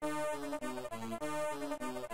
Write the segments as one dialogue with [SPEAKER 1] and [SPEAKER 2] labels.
[SPEAKER 1] Thank you.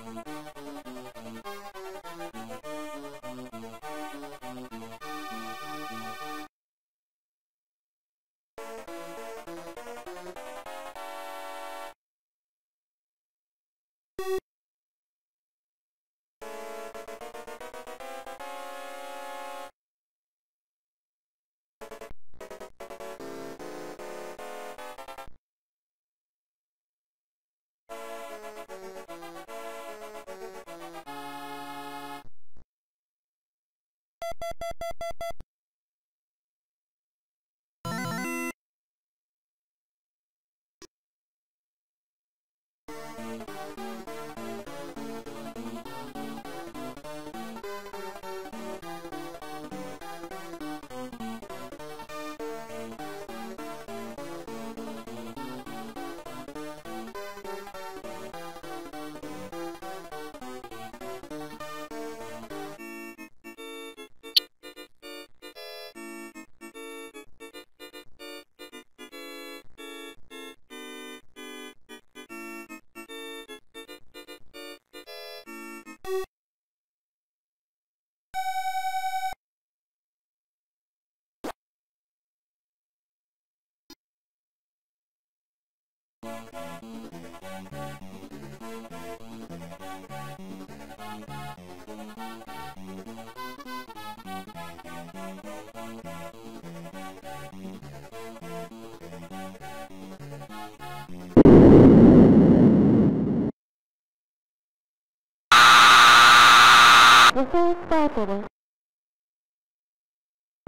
[SPEAKER 1] 予選スタートです。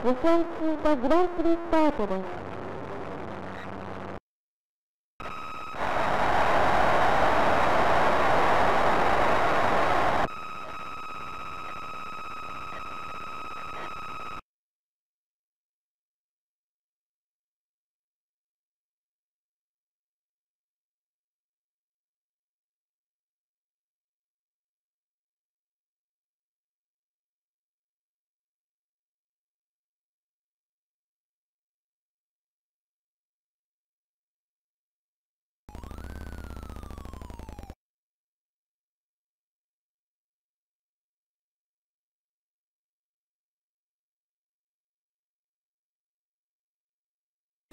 [SPEAKER 1] 予選通過グランプリスタートです。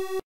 [SPEAKER 1] you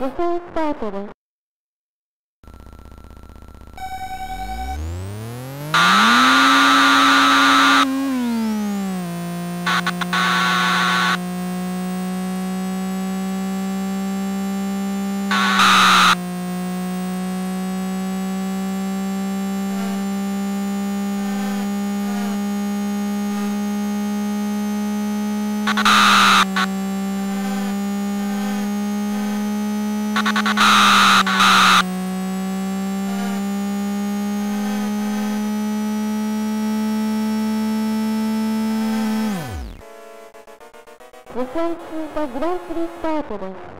[SPEAKER 1] 予想スタートです。2選通過グランプリスタートです。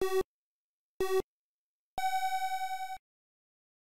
[SPEAKER 1] Thank you.